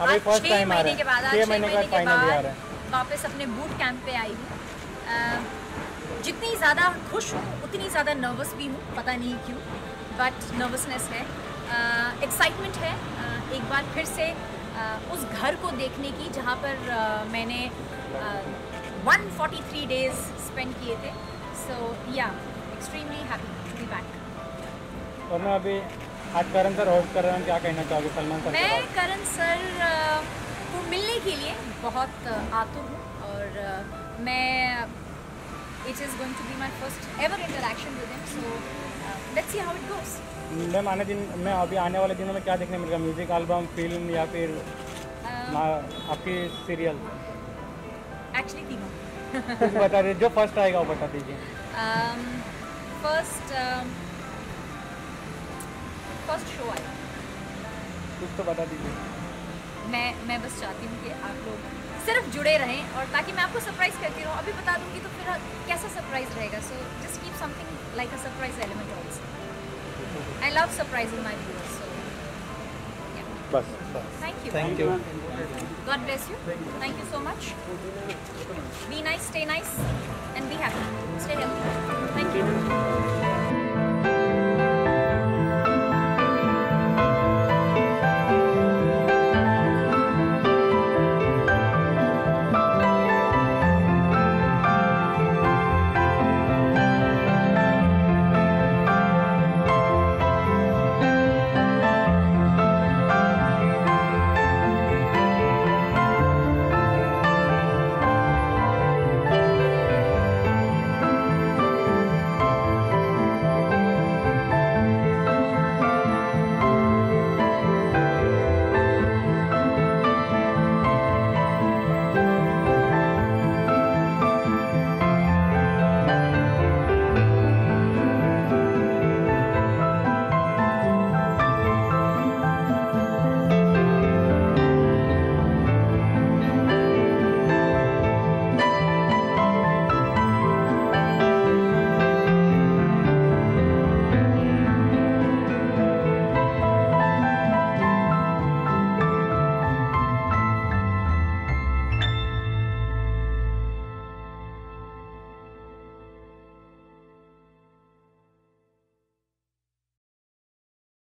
अभी first छः आ महीने रहे के हैं। छः महीने महीने बाद के आ बाद रहे हैं। वापस अपने बूट कैंप पे आई हूँ। जितनी ज़्यादा खुश हूँ उतनी ज़्यादा नर्वस भी हूँ पता नहीं क्यों बट नर्वसनेस है। एक्साइटमेंट है। एक बार फिर से उस घर को देखने की जहाँ पर मैंने one forty three days spend किए थे। So yeah extremely happy to be back और मैं अभी आज करण सर होस्ट कर रहे हैं क्या कहना चाहोगे? सलमान सर मैं करण सर को मिलने के लिए बहुत आतुर हूँ और मैं it is going to be my first ever interaction with him so let's see how it goes ma'am आने दिन मैं अभी आने वाले दिनों में क्या देखने मिलेगा म्यूज़िक एल्बम फ़िल्म या फिर आपकी सीरियल एक्चुअली तीनों बता दीजिए जो फ़र्स्ट आएगा वो बता दीजिए। फ़र्स्ट फ़र्स्ट शो आया। कुछ तो बता दीजिए। मैं मैं बस चाहती हूँ कि आप लोग सिर्फ़ जुड़े रहें और ताकि मैं आपको सरप्राइज़ करती रहूँ। अभी बता दूँगी तो फिर कैसा सरप्राइज़ रहेगा? So just keep something like a surprise element also I love surprising my viewers so बस। Thank you thank you bless you. Thank you so much. Be nice, stay nice, and be happy.